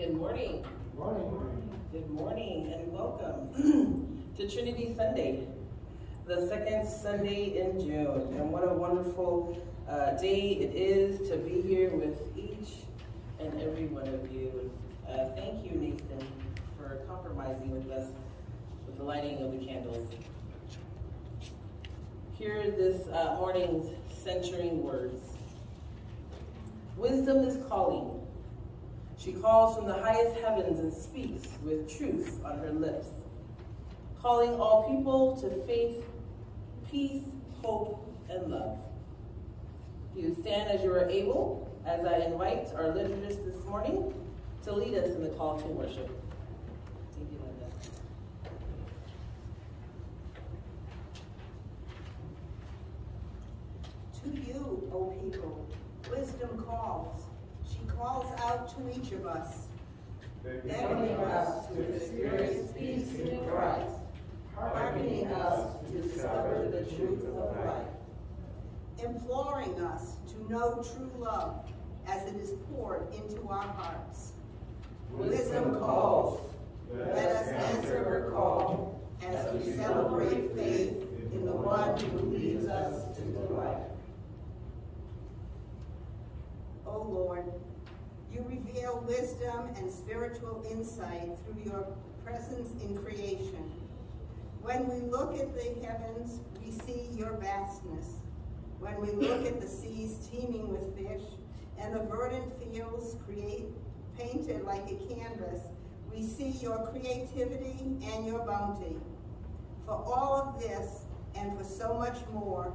Good morning. Good Morning. Good morning and welcome to Trinity Sunday, the second Sunday in June. And what a wonderful uh, day it is to be here with each and every one of you. Uh, thank you, Nathan, for compromising with us with the lighting of the candles. Hear this uh, morning's centering words. Wisdom is calling. Calls from the highest heavens and speaks with truth on her lips, calling all people to faith, peace, hope, and love. You stand as you are able, as I invite our liturgist this morning to lead us in the call to worship. Thank you, Linda. To you, O people, wisdom calls. She calls out to each of us, beckoning us to experience peace in Christ, hearkening us to discover the truth of life, imploring us to know true love as it is poured into our hearts. Wisdom calls. Let us answer her call as we celebrate faith in the one who leads us to life. O Lord, you wisdom and spiritual insight through your presence in creation. When we look at the heavens, we see your vastness. When we look at the seas teeming with fish and the verdant fields create, painted like a canvas, we see your creativity and your bounty. For all of this and for so much more,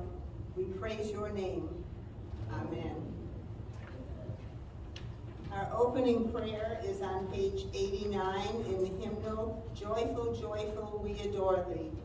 we praise your name. Amen. Our opening prayer is on page 89 in the hymnal, Joyful, Joyful, We Adore Thee.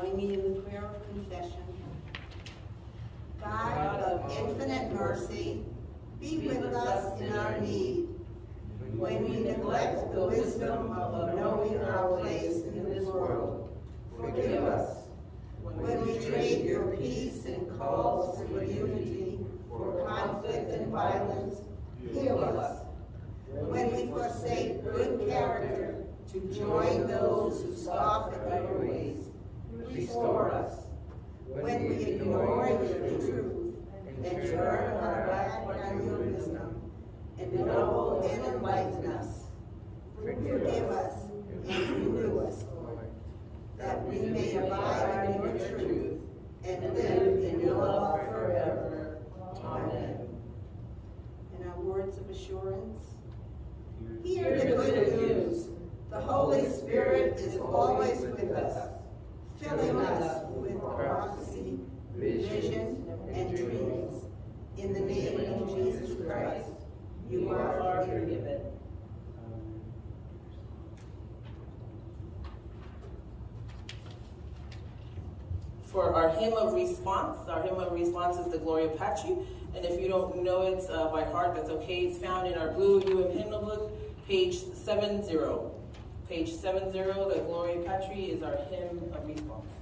Join me in the prayer of confession. God of infinite mercy, be with us in our need. When we neglect the wisdom of knowing our place in this world, forgive us. When we trade your peace and calls for unity for conflict and violence, heal us. When we forsake good character to join those who scoff at your ways, restore us. When we ignore the truth and turn our back on your wisdom, and ennoble and enlighten us. Forgive us and renew us, Lord, that we may abide in your truth and live in your love forever. Amen. And our words of assurance. Hear the good news. The Holy Spirit is always with us filling us with prophecy, vision, and dreams. In the name of Jesus Christ, you are forgiven. For our hymn of response, our hymn of response is the Gloria Patri. And if you don't know it uh, by heart, that's okay. It's found in our blue UM hymnal book, page 70. Page 70, the Gloria Patri is our hymn of response.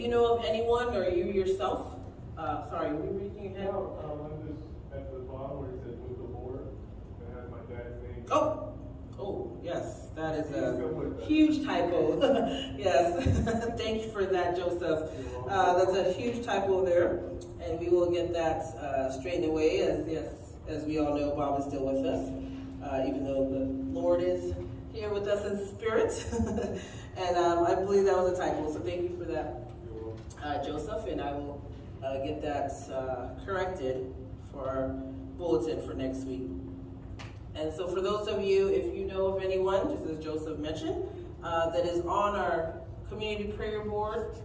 You know of anyone or you yourself, uh, sorry, were you raising your hand? um, at the bottom where it says move the board, it has my dad's name. Oh, oh, yes, that is a huge typo. yes, thank you for that, Joseph. Uh, that's a huge typo there, and we will get that uh, straightened away. As yes, as we all know, Bob is still with us, uh, even though the Lord is here with us in spirit. and um, I believe that was a typo, so thank you for that, uh, Joseph. And I will uh, get that uh, corrected for our bulletin for next week. And so for those of you, if you know of anyone, just as Joseph mentioned, uh, that is on our community prayer board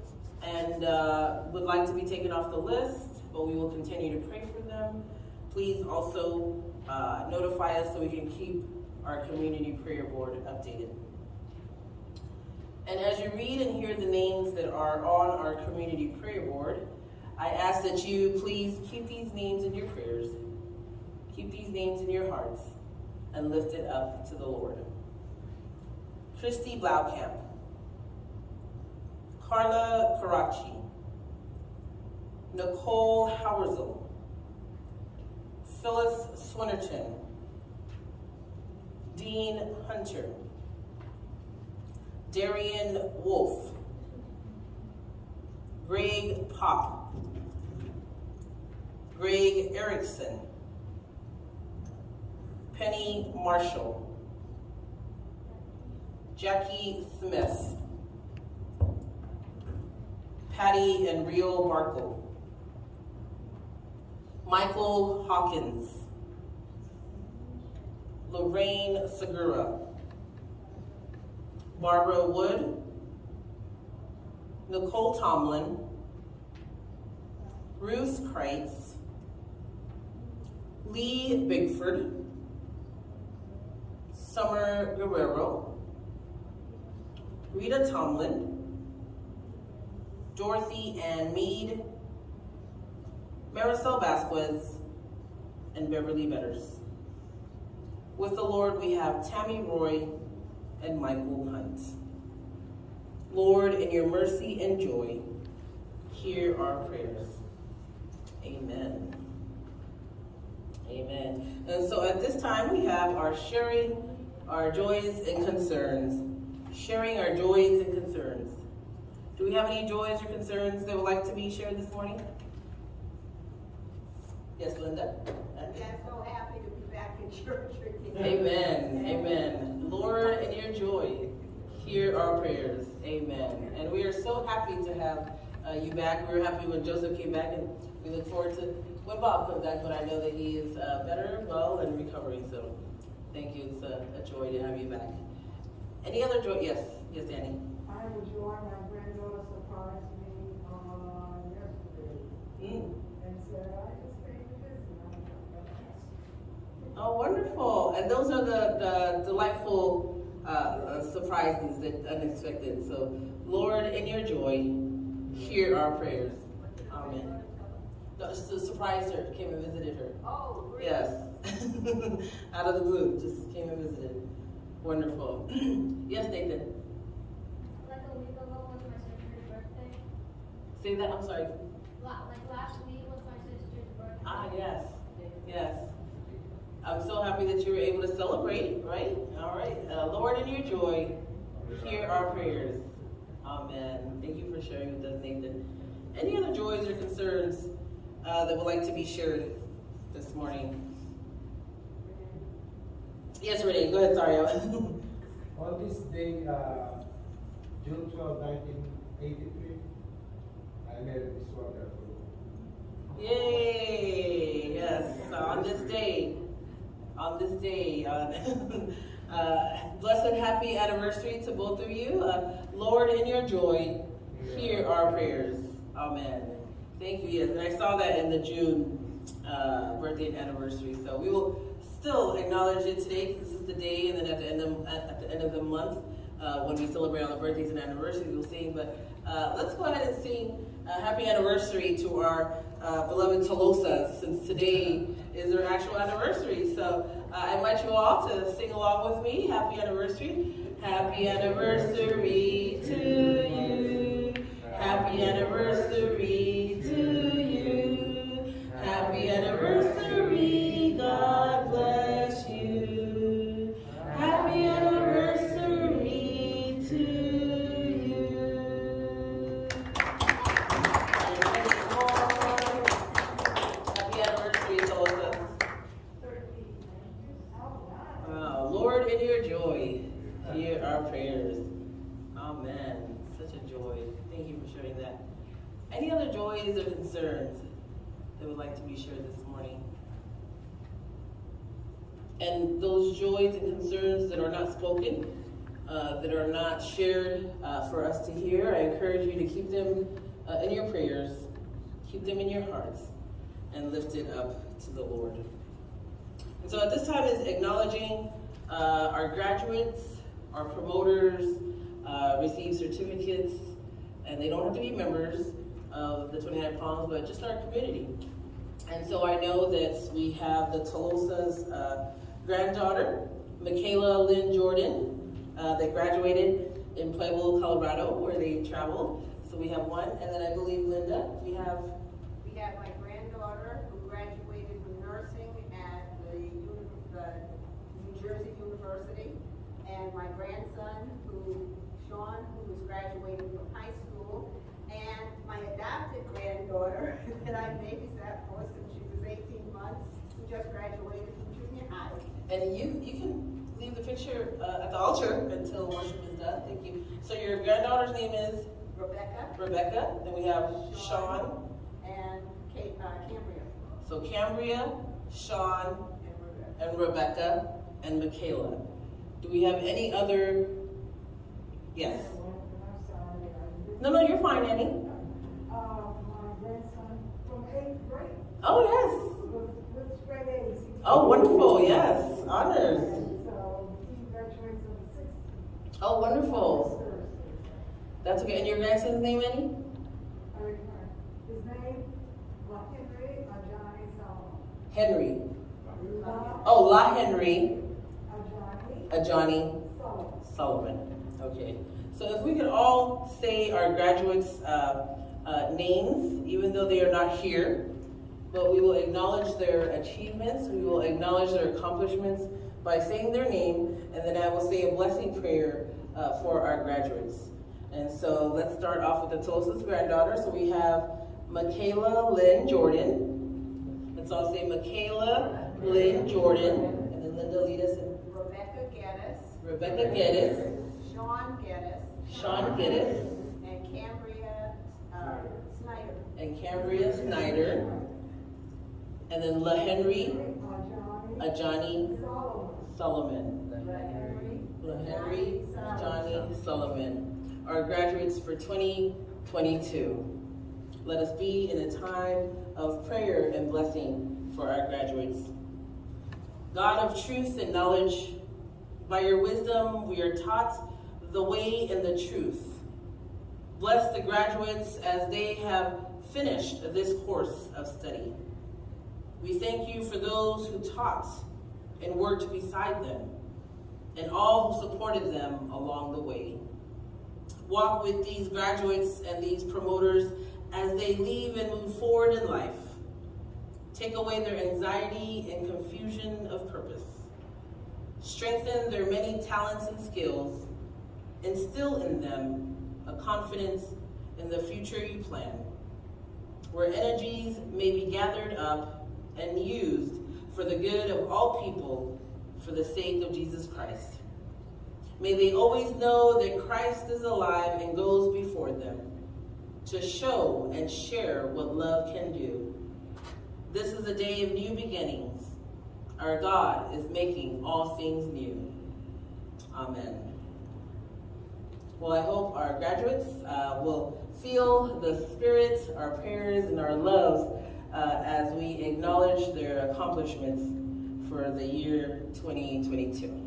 and uh, would like to be taken off the list, but we will continue to pray for them, please also uh, notify us so we can keep our community prayer board updated. And as you read and hear the names that are on our community prayer board, I ask that you please keep these names in your prayers, keep these names in your hearts, and lift it up to the Lord. Christy Blaukamp, Carla Karachi, Nicole Howerzel, Phyllis Swinnerton, Dean Hunter, Darian Wolf, Greg Pop, Greg Erickson, Penny Marshall, Jackie Smith, Patty and Rio Barkle, Michael Hawkins, Lorraine Segura, Barbara Wood, Nicole Tomlin, Ruth Kreitz, Lee Bigford, Summer Guerrero, Rita Tomlin, Dorothy Ann Mead, Marisol Vasquez, and Beverly Betters. With the Lord, we have Tammy Roy and Michael Hunt. Lord, in your mercy and joy, hear our prayers. Amen. Amen. And so at this time, we have our sharing our joys and concerns. Sharing our joys and concerns. Do we have any joys or concerns that would like to be shared this morning? Yes, Linda? I'm so happy to be back in church again. Amen. Amen. Lord, in your joy, hear our prayers. Amen. And we are so happy to have uh, you back. We were happy when Joseph came back, and we look forward to when Bob comes back, but I know that he is uh, better, well, and recovering. So thank you. It's a, a joy to have you back. Any other joy? Yes. Yes, Danny. I enjoy my granddaughter surprised me on yesterday Mm. and said, I just came to visit. I'm like, "That's Oh, wonderful. And those are the, the delightful uh, uh, surprises that unexpected. So, Lord, in your joy, hear our prayers. Amen. No, just to surprise her, came and visited her. Oh, really? Yes. Out of the blue, just came and visited. Wonderful. yes, Nathan. Like a week ago was my sister's birthday. Say that, I'm sorry. Like last week was my sister's birthday. Ah, yes. Yes. I'm so happy that you were able to celebrate, right? All right. Uh, Lord, in your joy, hear our prayers. Amen. Thank you for sharing with us, Nathan. Any other joys or concerns uh, that would like to be shared this morning? Yes, Renee, go ahead, sorry. On this day, uh, June 12, 1983, I married this wonderful. Yay! Yes, on this day, on this day, uh, uh, blessed happy anniversary to both of you. Uh, Lord, in your joy, hear our prayers. Amen. Thank you. Yes, and I saw that in the June uh, birthday and anniversary. So we will still acknowledge it today because this is the day, and then at the end of at, at the end of the month, uh, when we celebrate all the birthdays and anniversaries, we'll sing. But uh, let's go ahead and sing happy anniversary to our uh, beloved Tolosa, since today is their actual anniversary. So uh, I invite you all to sing along with me. Happy anniversary. Happy anniversary to you. Happy anniversary that are not spoken, uh, that are not shared uh, for us to hear, I encourage you to keep them uh, in your prayers, keep them in your hearts, and lift it up to the Lord. And so at this time is acknowledging uh, our graduates, our promoters, uh, receive certificates, and they don't have to be members of the 29 Palms, but just our community. And so I know that we have the Tolosa's uh, granddaughter, Michaela Lynn Jordan, uh, that graduated in Pueblo, Colorado, where they traveled. So we have one, and then I believe Linda, we have, We have my granddaughter who graduated from nursing at the, the New Jersey University, and my grandson who, Sean, who is graduating from high school, and my adopted granddaughter that I babysat for since she was eighteen months, who just graduated from junior high. and you, you can leave the picture uh, at the altar until worship is done. Thank you. So your granddaughter's name is Rebecca Rebecca, then we have Sean. and Kate, uh, Cambria So Cambria, Sean, and Rebecca. and Rebecca, and Michaela. Do we have any other? Yes. I'm sorry, I No, no, you're fine, Annie. Uh, my grandson from eighth grade, Oh, with, with straight A's. yes. Oh, wonderful, yes. Honors. So he graduates on the sixth. Oh, wonderful. That's okay. And your grandson's name, Annie? His name, La Henry. Henry. Oh, La Henry Ajani Sullivan. Okay. So if we could all say our graduates' uh, uh, names, even though they are not here, but we will acknowledge their achievements, we will acknowledge their accomplishments by saying their name, and then I will say a blessing prayer uh, for our graduates. And so let's start off with the Tolosa's granddaughter. So we have Michaela Lynn Jordan. Let's all say Michaela Lynn Jordan. And then Linda lead us in Rebecca Geddes, Rebecca Geddes, Sean Geddes, Sean Geddes, and Cambria uh, Snyder. and Cambria Snyder. And then La Henry Ajani Ajani Solomon. Solomon. Henry. La Henry Solomon. Our graduates for 2022. Let us be in a time of prayer and blessing for our graduates. God of truth and knowledge, by your wisdom we are taught the way and the truth. Bless the graduates as they have finished this course of study. We thank you for those who taught and worked beside them, and all who supported them along the way. Walk with these graduates and these promoters as they leave and move forward in life. Take away their anxiety and confusion of purpose. Strengthen their many talents and skills. Instill in them a confidence in the future you plan, where energies may be gathered up and used for the good of all people for the sake of Jesus Christ. May they always know that Christ is alive and goes before them to show and share what love can do. This is a day of new beginnings. Our God is making all things new. Amen. Well, I hope our graduates uh, will feel the spirit, our prayers, and our love uh, as we acknowledge their accomplishments for the year 2022.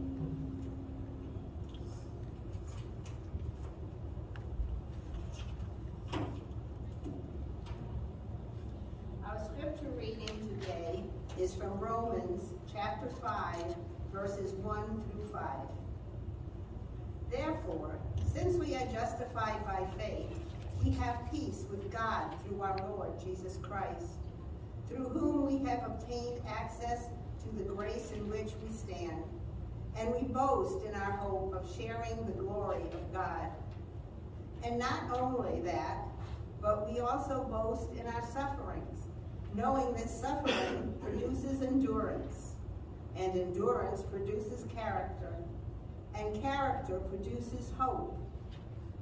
Our scripture reading today is from Romans chapter 5, verses 1 through 5. Therefore, since we are justified by faith, we have peace with God through our Lord Jesus Christ, through whom we have obtained access to the grace in which we stand, and we boast in our hope of sharing the glory of God. And not only that, but we also boast in our sufferings, knowing that suffering produces endurance, and endurance produces character, and character produces hope.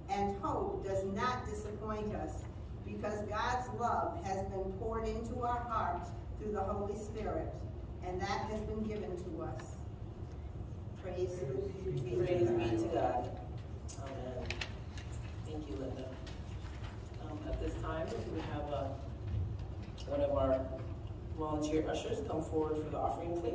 And hope does not disappoint us, because God's love has been poured into our hearts through the Holy Spirit, and that has been given to us. Praise be to Praise be to God. Amen. Thank you, Linda. Um, at this time, we have uh, one of our volunteer ushers come forward for the offering plate.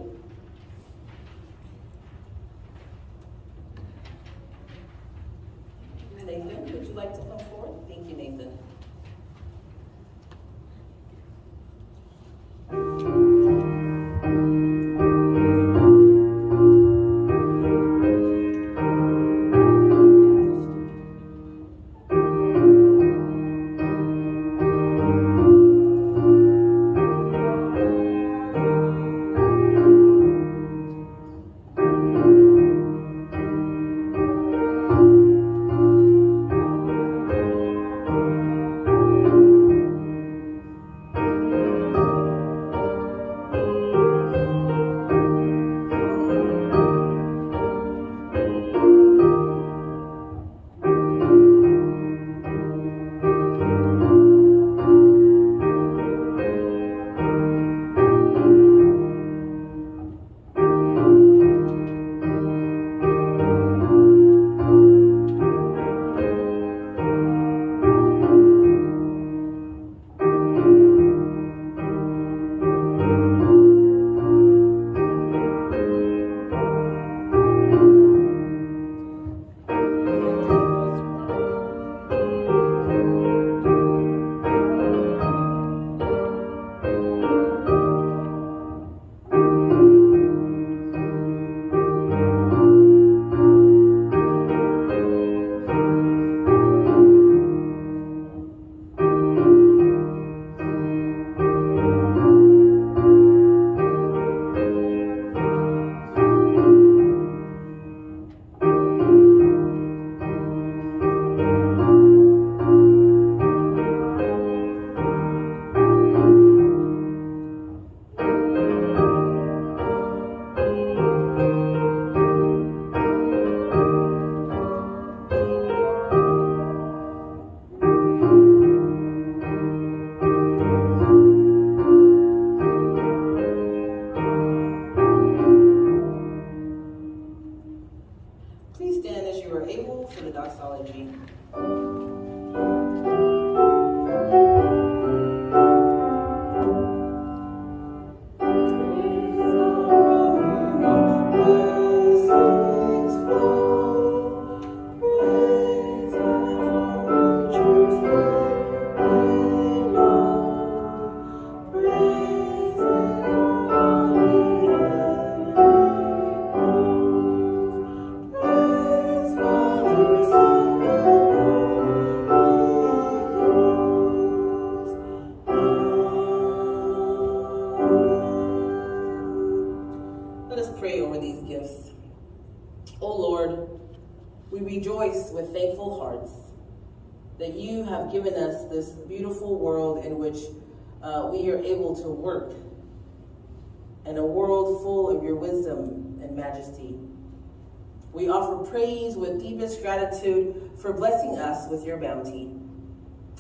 We offer praise with deepest gratitude for blessing us with your bounty.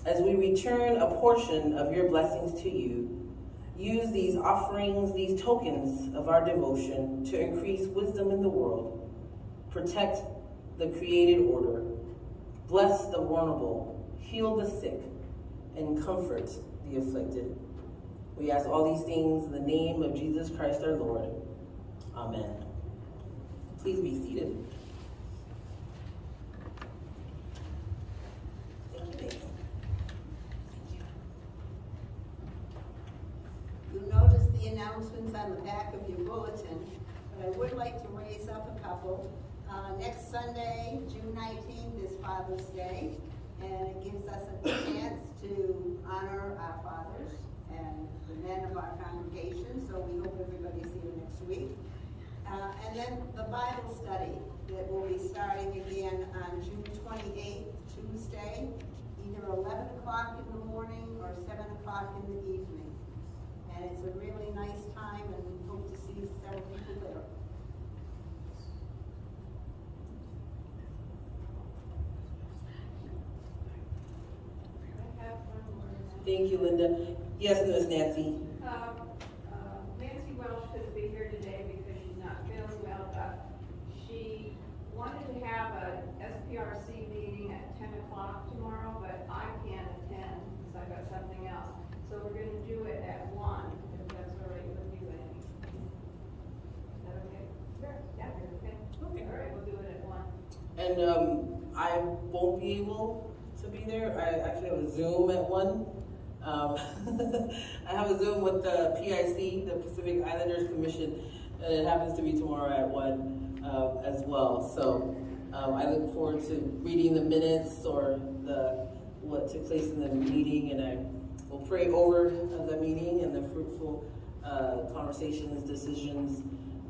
As we return a portion of your blessings to you, use these offerings, these tokens of our devotion to increase wisdom in the world, protect the created order, bless the vulnerable, heal the sick, and comfort the afflicted. We ask all these things in the name of Jesus Christ our Lord. Amen. Please be seated. Thank you, Nathan. You notice the announcements on the back of your bulletin, but I would like to raise up a couple. Uh, next Sunday, June nineteenth, is Father's Day, and it gives us a chance to honor our fathers and the men of our congregation, so we hope everybody's here next week. Uh, and then the Bible study that will be starting again on June twenty-eighth, Tuesday, either eleven o'clock in the morning or seven o'clock in the evening. And it's a really nice time and we hope to see several people there. I have one more. Thank you, Linda. Yes, Miss Nancy. Um, uh, Nancy Welsh couldn't be here today she wanted to have a SPRC meeting at 10 o'clock tomorrow, but I can't attend because I've got something else. So we're going to do it at 1, if that's all right with you, Annie. Is that okay? Sure. Yeah, okay. Okay. All right, we'll do it at 1. And um, I won't be able to be there. I actually have a Zoom at 1. Um, I have a Zoom with the PIC, the Pacific Islanders Commission, and it happens to be tomorrow at 1 um, as well. So um, I look forward to reading the minutes or the what took place in the meeting, and I will pray over the meeting and the fruitful uh, conversations, decisions,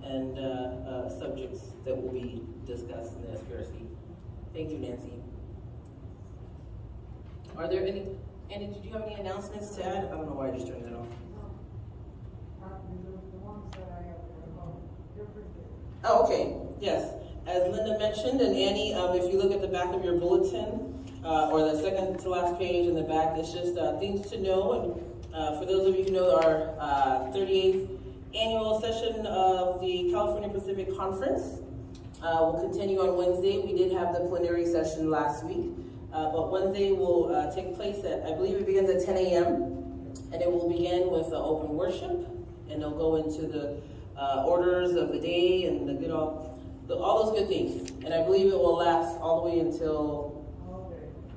and uh, uh, subjects that will be discussed in the SPRC. Thank you, Nancy. Are there any, Andy, did you have any announcements to add? I don't know why I just turned that off. Oh, okay, yes. As Linda mentioned, and Annie, um, if you look at the back of your bulletin, uh, or the second to last page in the back, it's just, uh, things to know. And, uh, for those of you who know our, uh, thirty-eighth annual session of the California Pacific Conference, uh, will continue on Wednesday. We did have the plenary session last week, uh, but Wednesday will, uh, take place at, I believe it begins at ten AM. And it will begin with uh, open worship, and they'll go into the uh, orders of the day and the good all, the, all those good things. And I believe it will last all the way until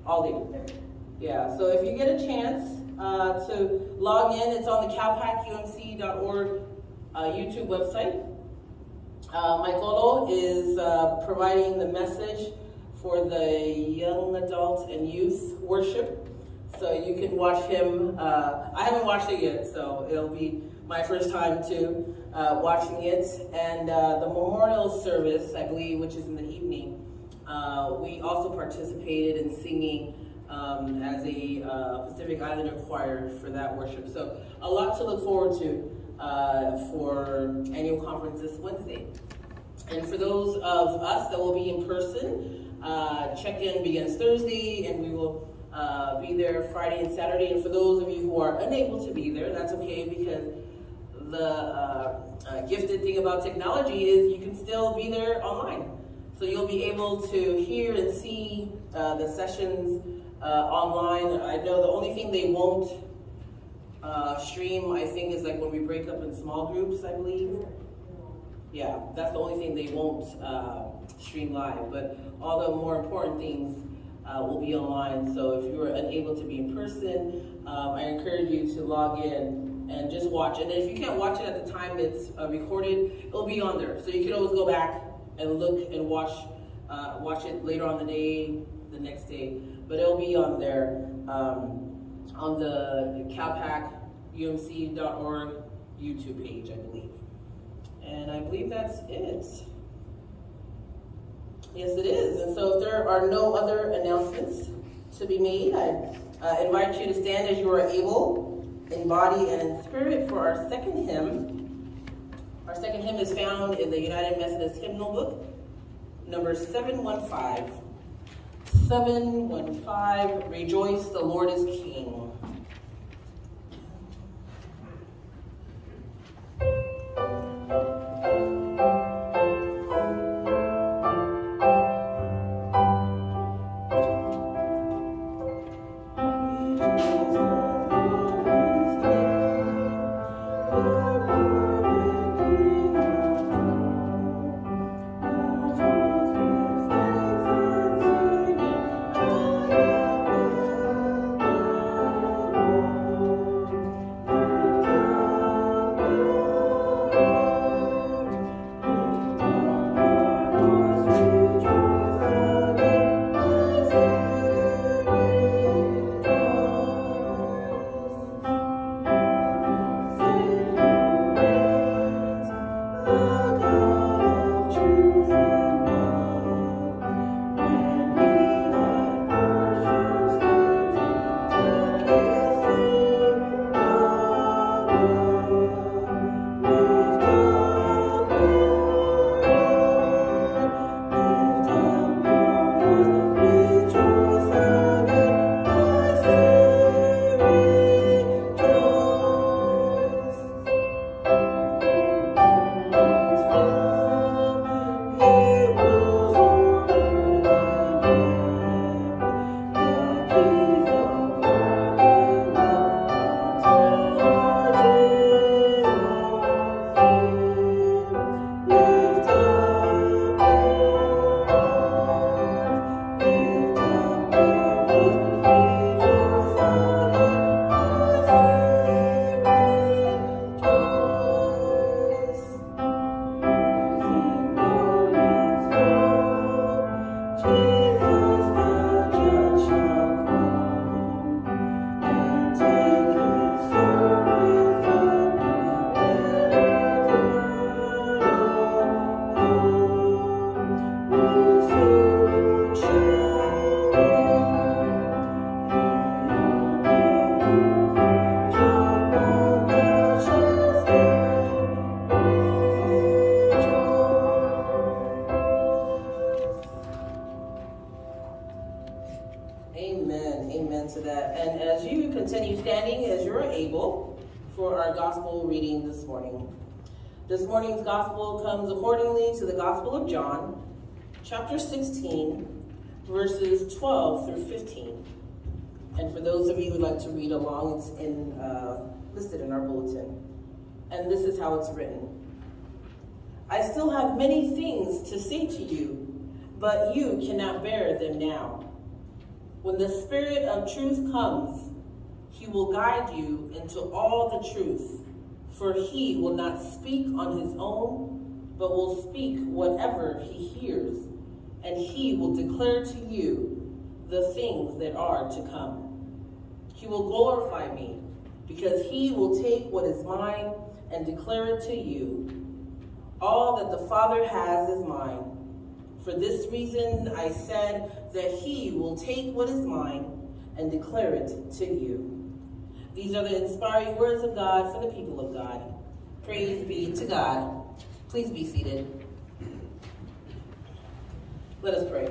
all day. Yeah. So if you get a chance uh, to log in, it's on the calpacumc.org uh, YouTube website. Uh, is uh, providing the message for the young adult and youth worship. So you can watch him. Uh, I haven't watched it yet, so it'll be my first time too uh, watching it. And uh, the memorial service, I believe, which is in the evening, uh, we also participated in singing um, as a uh, Pacific Islander choir for that worship. So a lot to look forward to uh, for annual conference this Wednesday. And for those of us that will be in person, uh, check-in begins Thursday, and we will uh, be there Friday and Saturday. And for those of you who are unable to be there, that's okay because the uh, uh, gifted thing about technology is you can still be there online. So you'll be able to hear and see uh, the sessions uh, online. I know the only thing they won't uh, stream, I think, is like when we break up in small groups, I believe. Yeah, that's the only thing they won't uh, stream live. But all the more important things will be online. So if you are unable to be in person, um, I encourage you to log in and just watch. And if you can't watch it at the time it's uh, recorded, it'll be on there. So you can always go back and look and watch uh, watch it later on the day, the next day. But it'll be on there um, on the calpacumc.org YouTube page, I believe. And I believe that's it. Yes, it is. And so if there are no other announcements to be made. I uh, invite you to stand as you are able, in body and in spirit, for our second hymn. Our second hymn is found in the United Methodist Hymnal Book, number 715. 715, Rejoice, the Lord is King. Chapter 16, verses 12 through 15. And for those of you who'd like to read along, it's in, uh, listed in our bulletin. And this is how it's written. I still have many things to say to you, but you cannot bear them now. When the Spirit of truth comes, he will guide you into all the truth, for he will not speak on his own, but will speak whatever he hears and he will declare to you the things that are to come. He will glorify me, because he will take what is mine and declare it to you. All that the Father has is mine. For this reason I said that he will take what is mine and declare it to you. These are the inspiring words of God for the people of God. Praise be to God. Please be seated. Let us pray.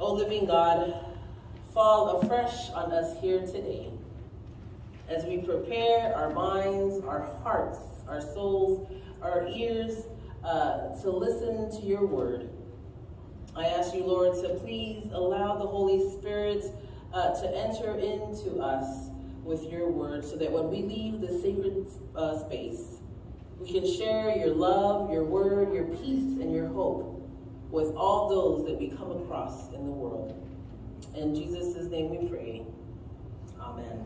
O living God, fall afresh on us here today as we prepare our minds, our hearts, our souls, our ears uh, to listen to your word. I ask you, Lord, to please allow the Holy Spirit uh, to enter into us with your word so that when we leave this sacred uh, space, we can share your love, your word, your peace, and your hope with all those that we come across in the world. In Jesus' name we pray. Amen.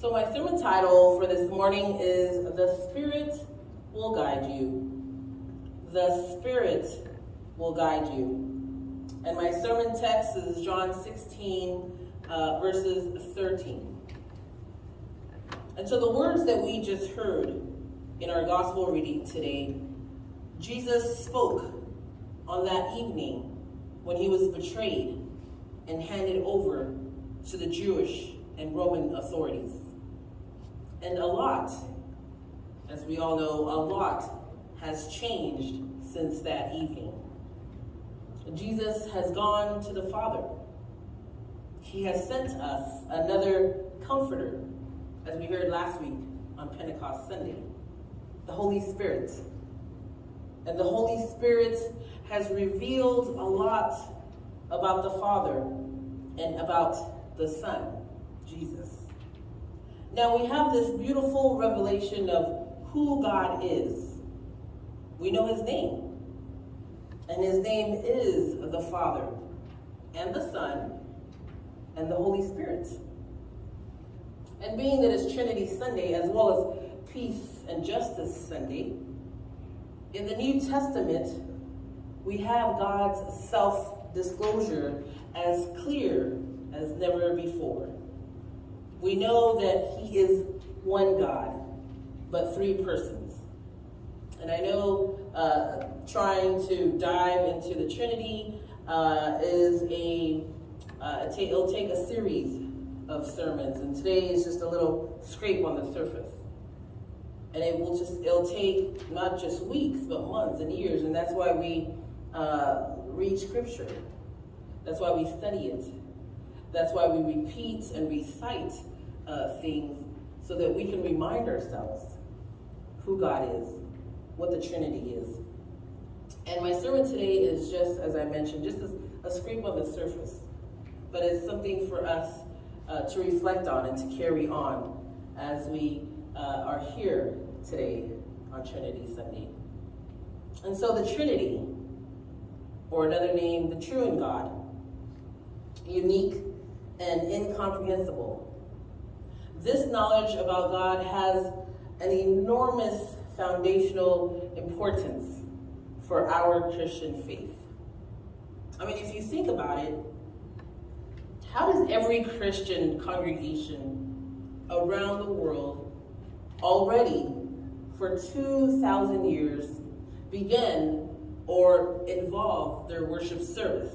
So my sermon title for this morning is The Spirit Will Guide You. The Spirit will guide you. And my sermon text is John 16, uh, verses 13. And so the words that we just heard in our gospel reading today Jesus spoke on that evening when he was betrayed and handed over to the Jewish and Roman authorities. And a lot, as we all know, a lot has changed since that evening. Jesus has gone to the Father. He has sent us another comforter, as we heard last week on Pentecost Sunday, the Holy Spirit. And the Holy Spirit has revealed a lot about the Father and about the Son, Jesus. Now we have this beautiful revelation of who God is. We know his name. And his name is the Father and the Son and the Holy Spirit. And being that it's Trinity Sunday as well as Peace and Justice Sunday, in the New Testament, we have God's self-disclosure as clear as never before. We know that he is one God, but three persons. And I know uh, trying to dive into the Trinity uh, is a, uh, it'll take a series of sermons, and today is just a little scrape on the surface. And it will just, it'll take not just weeks, but months and years, and that's why we uh, read scripture. That's why we study it. That's why we repeat and recite uh, things so that we can remind ourselves who God is, what the Trinity is. And my sermon today is just, as I mentioned, just a, a scrape on the surface, but it's something for us uh, to reflect on and to carry on as we uh, are here today on Trinity Sunday. And so the Trinity, or another name, the triune God, unique and incomprehensible. This knowledge about God has an enormous foundational importance for our Christian faith. I mean, if you think about it, how does every Christian congregation around the world already for 2,000 years begin or involve their worship service?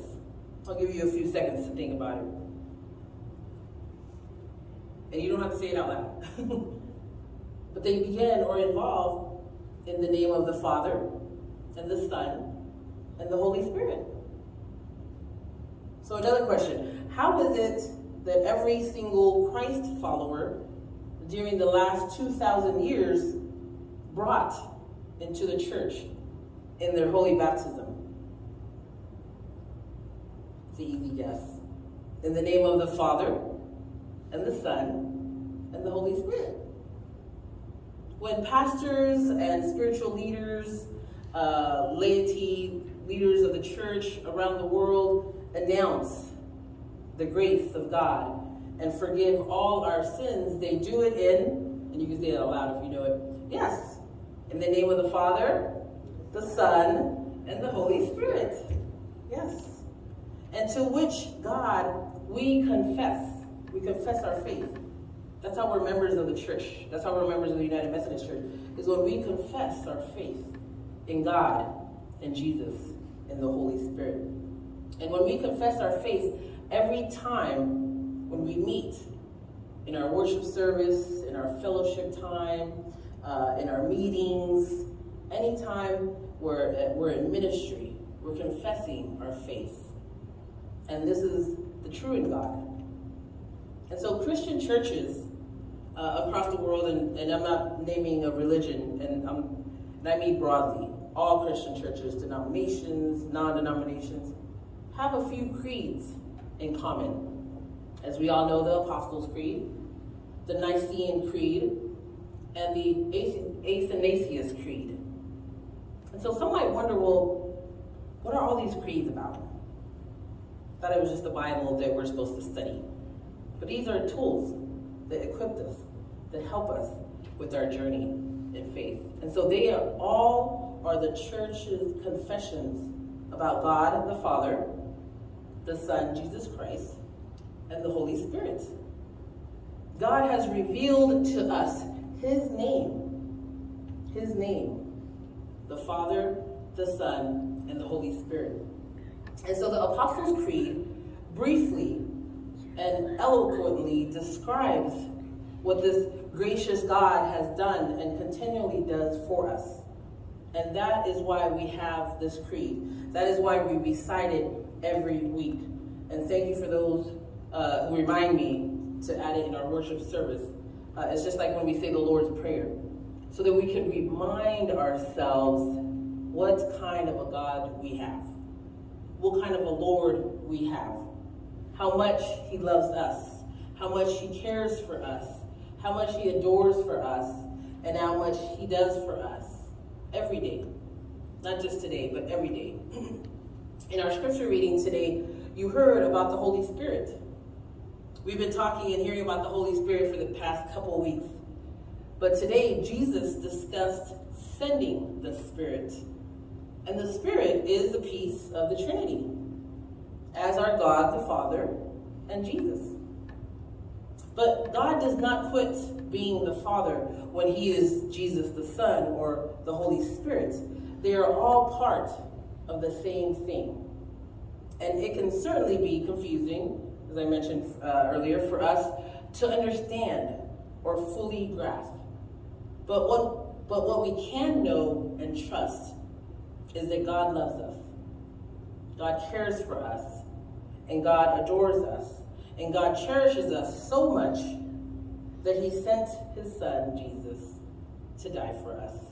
I'll give you a few seconds to think about it. And you don't have to say it out loud. but they begin or involve in the name of the Father and the Son and the Holy Spirit. So another question, how is it that every single Christ follower during the last 2,000 years brought into the church in their holy baptism? It's an easy guess. In the name of the Father and the Son and the Holy Spirit. When pastors and spiritual leaders, uh, laity, leaders of the church around the world announce the grace of God and forgive all our sins, they do it in, and you can say it out loud if you know it, yes, in the name of the Father, the Son, and the Holy Spirit. Yes. And to which God we confess. We confess our faith. That's how we're members of the church. That's how we're members of the United Methodist Church, is when we confess our faith in God and Jesus and the Holy Spirit. And when we confess our faith, every time when we meet, in our worship service, in our fellowship time, uh, in our meetings, anytime we're, uh, we're in ministry, we're confessing our faith. And this is the triune God. And so Christian churches uh, across the world, and, and, I'm not naming a religion, and, and I mean broadly, all Christian churches, denominations, non-denominations, have a few creeds in common. As we all know, the Apostles' Creed, the Nicene Creed, and the Athanasius Creed. And so some might wonder, well, what are all these creeds about? Thought it was just the Bible that we're supposed to study. But these are tools that equip us, that help us with our journey in faith. And so they are all are the church's confessions about God the Father, the Son, Jesus Christ, and the Holy Spirit. God has revealed to us his name, his name, the Father, the Son, and the Holy Spirit. And so the Apostles' Creed briefly and eloquently describes what this gracious God has done and continually does for us. And that is why we have this creed. That is why we recite it every week. And thank you for those uh, who remind me to add it in our worship service. Uh, it's just like when we say the Lord's Prayer, so that we can remind ourselves what kind of a God we have, what kind of a Lord we have, how much He loves us, how much He cares for us, how much He adores for us, and how much He does for us every day. Not just today, but every day. In our scripture reading today, you heard about the Holy Spirit. We've been talking and hearing about the Holy Spirit for the past couple weeks. But today, Jesus discussed sending the Spirit. And the Spirit is the piece of the Trinity, as our God the Father and Jesus. But God does not quit being the Father when he is Jesus the Son or the Holy Spirit. They are all part of the same thing. And it can certainly be confusing, as I mentioned uh, earlier, for us to understand or fully grasp. But what, but what we can know and trust is that God loves us. God cares for us. And God adores us. And God cherishes us so much that he sent his son, Jesus, to die for us.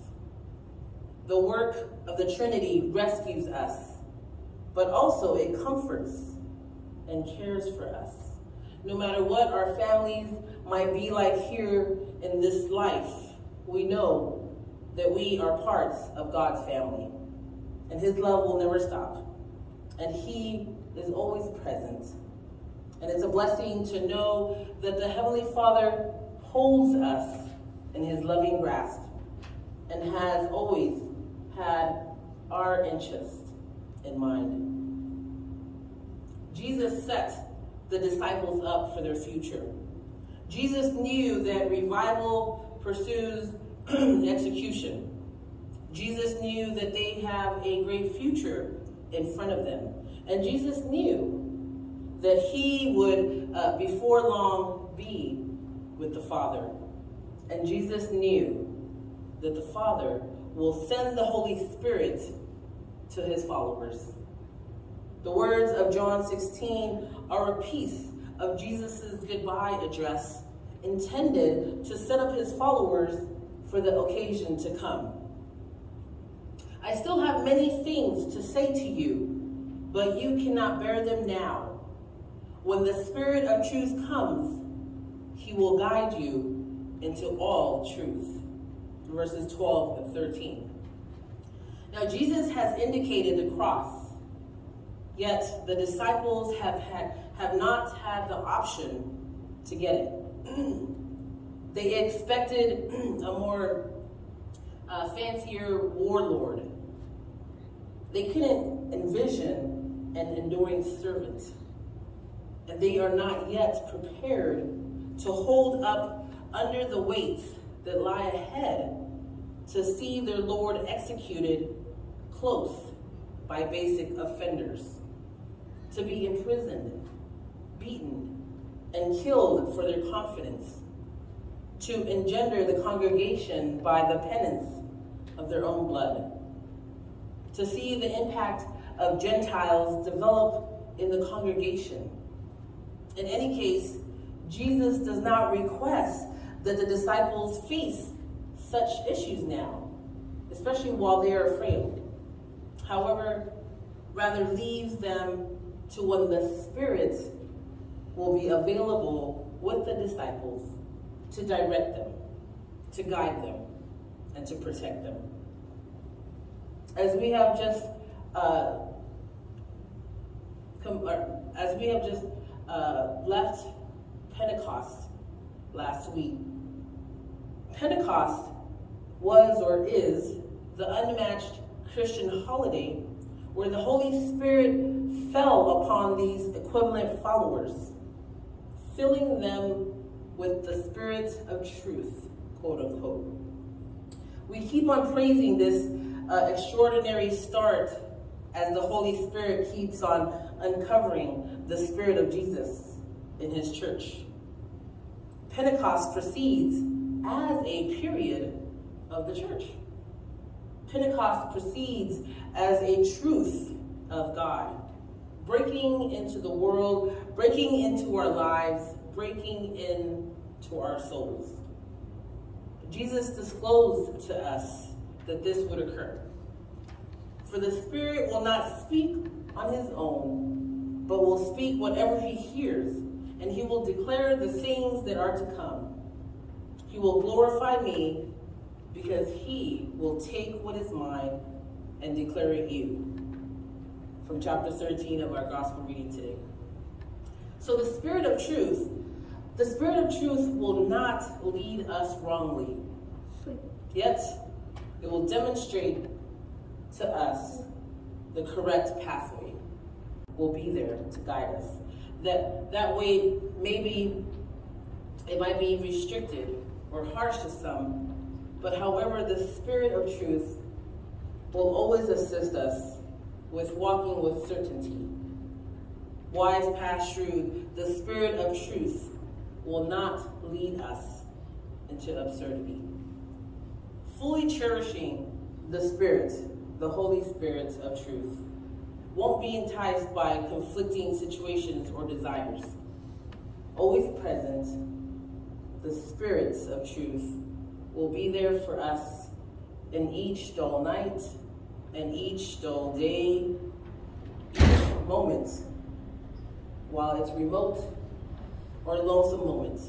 The work of the Trinity rescues us, but also it comforts and cares for us. No matter what our families might be like here in this life, we know that we are parts of God's family. And his love will never stop. And he is always present and it's a blessing to know that the Heavenly Father holds us in his loving grasp and has always had our interest in mind. Jesus set the disciples up for their future. Jesus knew that revival pursues execution. Jesus knew that they have a great future in front of them. And Jesus knew that he would, uh, before long, be with the Father. And Jesus knew that the Father will send the Holy Spirit to his followers. The words of John 16 are a piece of Jesus' goodbye address intended to set up his followers for the occasion to come. I still have many things to say to you, but you cannot bear them now. When the Spirit of truth comes, he will guide you into all truth. Verses 12 and 13. Now, Jesus has indicated the cross, yet the disciples have, had, have not had the option to get it. they expected a more uh, fancier warlord. They couldn't envision an enduring servant and they are not yet prepared to hold up under the weights that lie ahead to see their Lord executed close by basic offenders, to be imprisoned, beaten, and killed for their confidence, to engender the congregation by the penance of their own blood, to see the impact of Gentiles develop in the congregation, in any case, Jesus does not request that the disciples face such issues now, especially while they are afraid. However, rather leaves them to when the Spirit will be available with the disciples to direct them, to guide them, and to protect them. As we have just uh, as we have just uh, left Pentecost last week. Pentecost was or is the unmatched Christian holiday where the Holy Spirit fell upon these equivalent followers, filling them with the spirit of truth, quote unquote. We keep on praising this uh, extraordinary start as the Holy Spirit keeps on uncovering the Spirit of Jesus in his church. Pentecost proceeds as a period of the church. Pentecost proceeds as a truth of God, breaking into the world, breaking into our lives, breaking into our souls. Jesus disclosed to us that this would occur. For the Spirit will not speak on his own, but will speak whatever he hears, and he will declare the things that are to come. He will glorify me because he will take what is mine and declare it you. From chapter 13 of our gospel reading today. So the Spirit of truth, the Spirit of truth will not lead us wrongly. Yet, it will demonstrate to us the correct pathway will be there to guide us. That that way maybe it might be restricted or harsh to some, but however the spirit of truth will always assist us with walking with certainty. Wise past shrewd, the spirit of truth will not lead us into absurdity. Fully cherishing the spirit the Holy Spirit of truth, won't be enticed by conflicting situations or desires. Always present, the spirits of truth will be there for us in each dull night and each dull day, each moment, while it's remote or lonesome moment.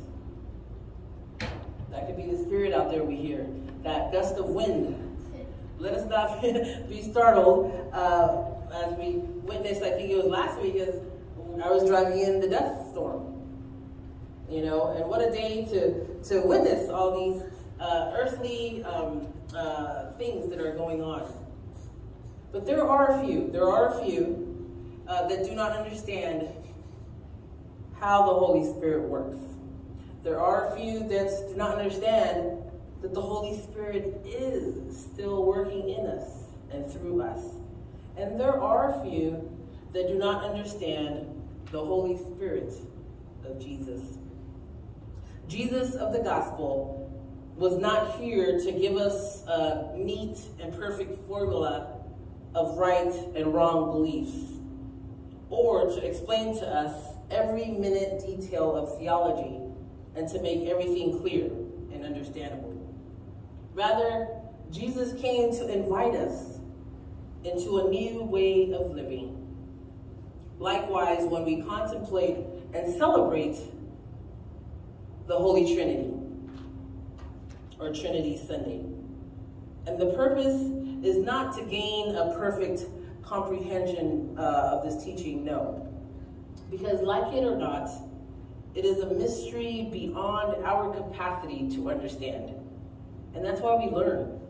That could be the spirit out there we hear, that gust of wind let us not be startled uh, as we witnessed, I think it was last week, as I was driving in the death storm. You know, and what a day to, to witness all these uh, earthly um, uh, things that are going on. But there are a few, there are a few uh, that do not understand how the Holy Spirit works. There are a few that do not understand that the Holy Spirit is still working in us and through us. And there are a few that do not understand the Holy Spirit of Jesus. Jesus of the gospel was not here to give us a neat and perfect formula of right and wrong beliefs, or to explain to us every minute detail of theology and to make everything clear and understandable. Rather, Jesus came to invite us into a new way of living. Likewise, when we contemplate and celebrate the Holy Trinity, or Trinity Sunday. And the purpose is not to gain a perfect comprehension uh, of this teaching, no. Because like it or not, it is a mystery beyond our capacity to understand. And that's why we learn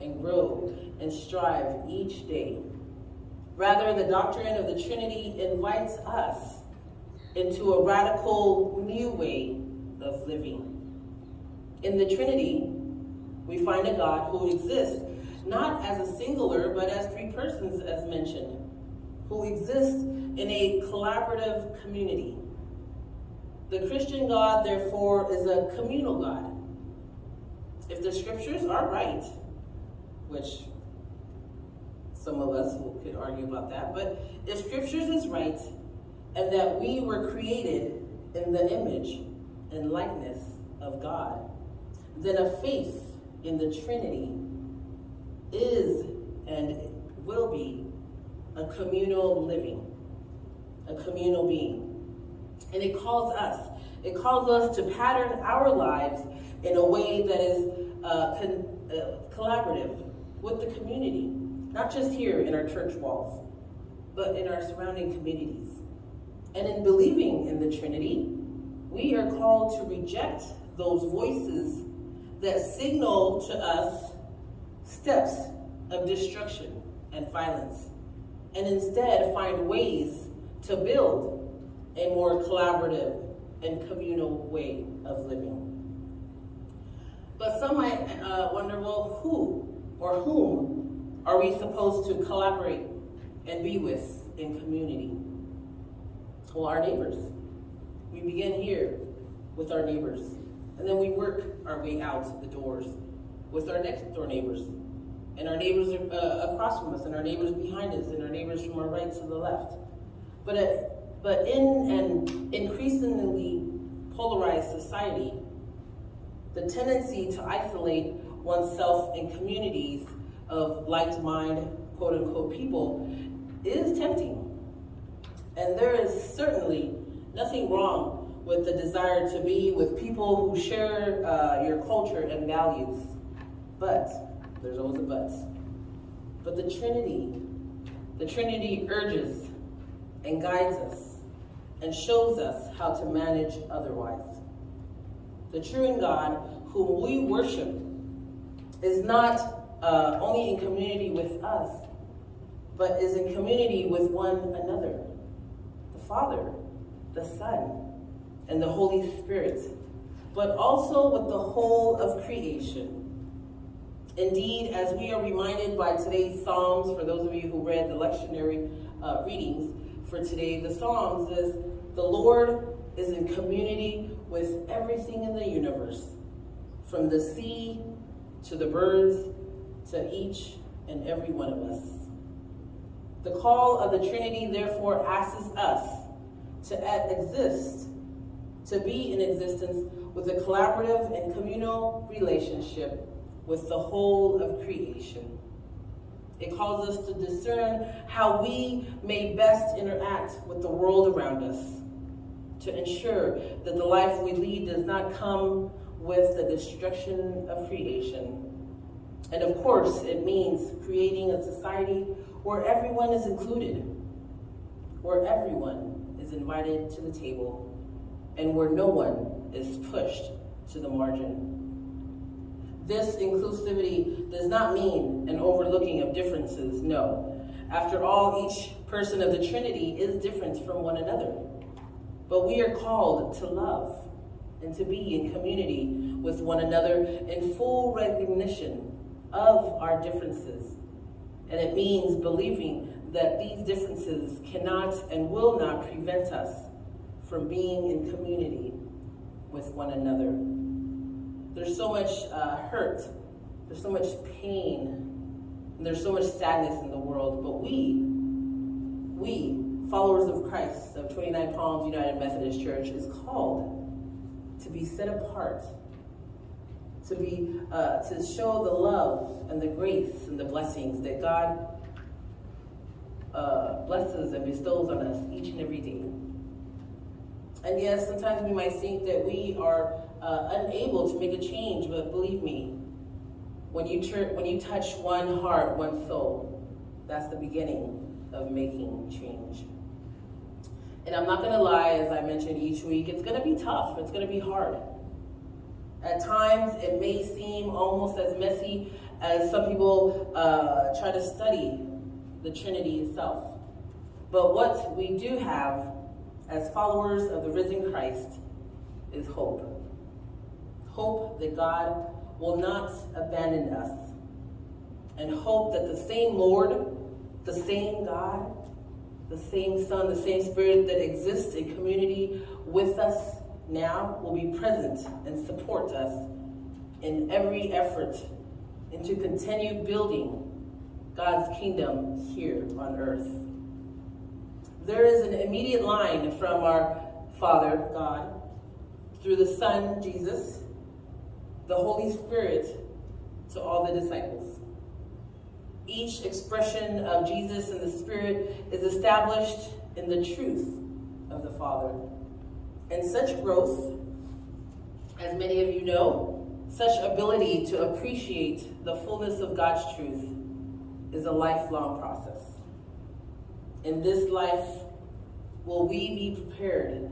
and grow and strive each day. Rather, the doctrine of the Trinity invites us into a radical new way of living. In the Trinity, we find a God who exists not as a singular, but as three persons, as mentioned, who exists in a collaborative community. The Christian God, therefore, is a communal God if the scriptures are right, which some of us could argue about that, but if scriptures is right, and that we were created in the image and likeness of God, then a faith in the Trinity is and will be a communal living, a communal being. And it calls us, it calls us to pattern our lives in a way that is uh, con, uh, collaborative with the community, not just here in our church walls, but in our surrounding communities. And in believing in the Trinity, we are called to reject those voices that signal to us steps of destruction and violence, and instead find ways to build a more collaborative and communal way of living. But some might uh, wonder, well, who or whom are we supposed to collaborate and be with in community? Well, our neighbors. We begin here with our neighbors, and then we work our way out the doors with our next door neighbors, and our neighbors uh, across from us, and our neighbors behind us, and our neighbors from our right to the left. But, uh, but in an increasingly polarized society, the tendency to isolate oneself in communities of like-minded, quote-unquote, people is tempting. And there is certainly nothing wrong with the desire to be with people who share uh, your culture and values. But, there's always a but. But the Trinity, the Trinity urges and guides us and shows us how to manage otherwise. The true God, whom we worship, is not uh, only in community with us, but is in community with one another. The Father, the Son, and the Holy Spirit, but also with the whole of creation. Indeed, as we are reminded by today's Psalms, for those of you who read the lectionary uh, readings for today, the Psalms is the Lord is in community with everything in the universe, from the sea to the birds to each and every one of us. The call of the Trinity therefore asks us to exist, to be in existence with a collaborative and communal relationship with the whole of creation. It calls us to discern how we may best interact with the world around us to ensure that the life we lead does not come with the destruction of creation. And of course, it means creating a society where everyone is included, where everyone is invited to the table, and where no one is pushed to the margin. This inclusivity does not mean an overlooking of differences, no. After all, each person of the Trinity is different from one another. But we are called to love and to be in community with one another in full recognition of our differences. And it means believing that these differences cannot and will not prevent us from being in community with one another. There's so much uh, hurt, there's so much pain, and there's so much sadness in the world, but we, we followers of Christ of 29 Palms United Methodist Church is called to be set apart, to be uh, to show the love and the grace and the blessings that God uh, blesses and bestows on us each and every day. And yes, sometimes we might think that we are uh, unable to make a change, but believe me, when you, when you touch one heart, one soul, that's the beginning of making change. And I'm not gonna lie, as I mentioned each week, it's gonna be tough, it's gonna be hard. At times, it may seem almost as messy as some people uh, try to study the Trinity itself. But what we do have as followers of the risen Christ is hope. Hope that God will not abandon us. And hope that the same Lord, the same God, the same Son, the same Spirit that exists in community with us now will be present and support us in every effort and to continue building God's kingdom here on earth. There is an immediate line from our Father, God, through the Son, Jesus, the Holy Spirit, to all the disciples. Each expression of Jesus and the Spirit is established in the truth of the Father. And such growth, as many of you know, such ability to appreciate the fullness of God's truth is a lifelong process. In this life, will we be prepared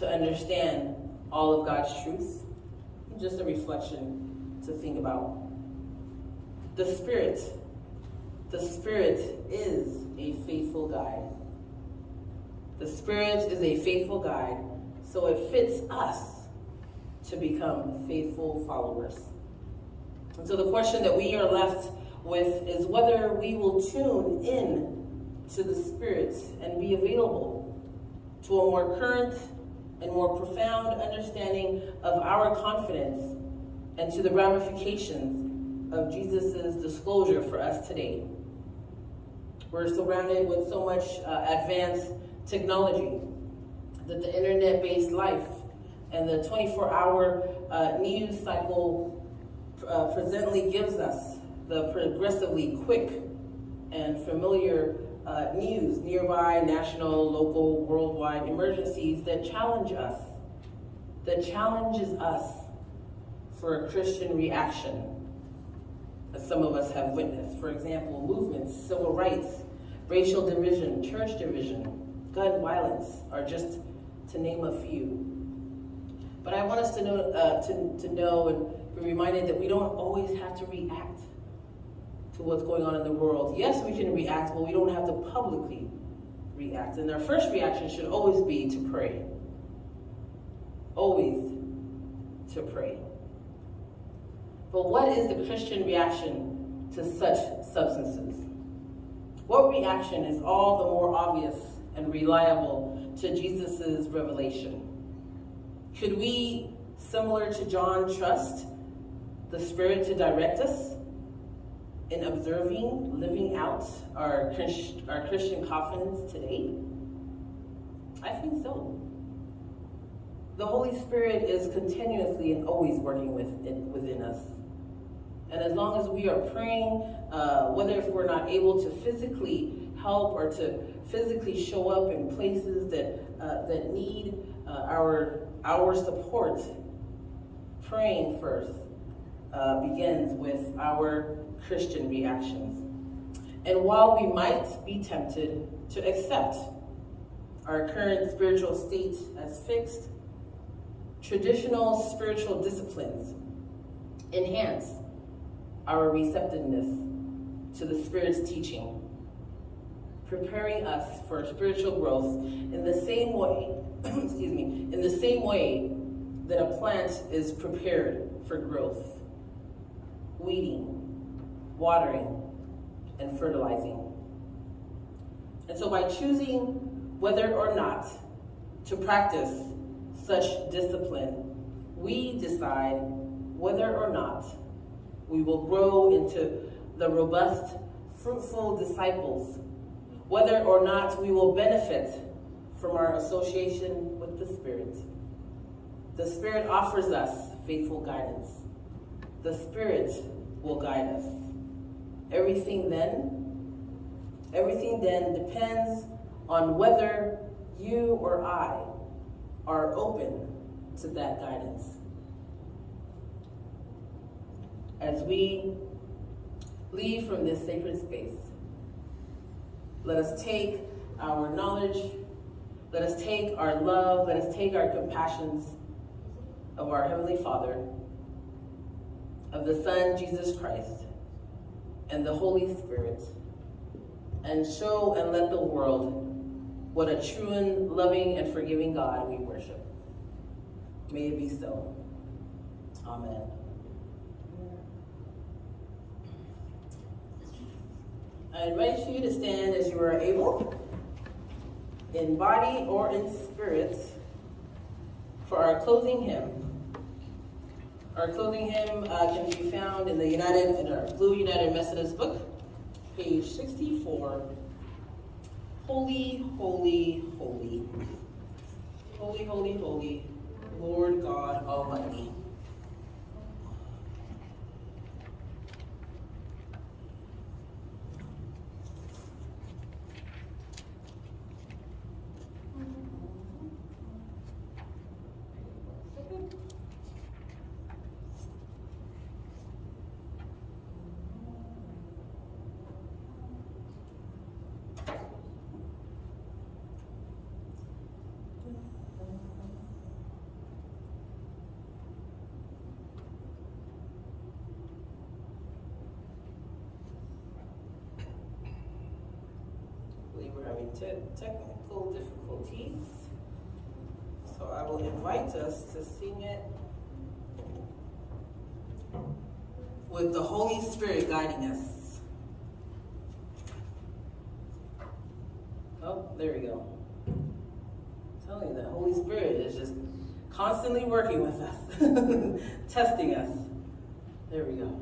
to understand all of God's truth? Just a reflection to think about. The Spirit, the Spirit is a faithful guide. The Spirit is a faithful guide, so it fits us to become faithful followers. And so the question that we are left with is whether we will tune in to the spirits and be available to a more current and more profound understanding of our confidence and to the ramifications of Jesus' disclosure for us today. We're surrounded with so much uh, advanced technology that the internet-based life and the 24-hour uh, news cycle uh, presently gives us the progressively quick and familiar uh, news, nearby, national, local, worldwide emergencies that challenge us, that challenges us for a Christian reaction, as some of us have witnessed. For example, movements, civil rights, racial division, church division, gun violence are just to name a few. But I want us to know, uh, to, to know and be reminded that we don't always have to react to what's going on in the world. Yes, we can react, but we don't have to publicly react. And our first reaction should always be to pray. Always to pray. But what is the Christian reaction to such substances? What reaction is all the more obvious and reliable to Jesus' revelation? Could we, similar to John, trust the Spirit to direct us? In observing, living out our, our Christian confidence today? I think so. The Holy Spirit is continuously and always working with within us. And as long as we are praying, uh, whether if we're not able to physically help or to physically show up in places that, uh, that need uh, our, our support, praying first uh, begins with our Christian reactions. And while we might be tempted to accept our current spiritual state as fixed, traditional spiritual disciplines enhance our receptiveness to the Spirit's teaching, preparing us for spiritual growth in the same way, excuse me, in the same way that a plant is prepared for growth. Weeding, watering, and fertilizing. And so by choosing whether or not to practice such discipline, we decide whether or not we will grow into the robust, fruitful disciples, whether or not we will benefit from our association with the Spirit. The Spirit offers us faithful guidance. The Spirit will guide us. Everything then, everything then depends on whether you or I are open to that guidance. As we leave from this sacred space, let us take our knowledge, let us take our love, let us take our compassions of our Heavenly Father, of the Son, Jesus Christ, and the Holy Spirit, and show and let the world what a true and loving and forgiving God we worship. May it be so. Amen. I invite you to stand as you are able, in body or in spirit, for our closing hymn. Our clothing hymn uh, can be found in the United, in our Blue United Methodist book, page 64. Holy, holy, holy. Holy, holy, holy, Lord God Almighty. Technical difficulties. So I will invite us to sing it with the Holy Spirit guiding us. Oh, there we go. I'm telling you, the Holy Spirit is just constantly working with us, testing us. There we go.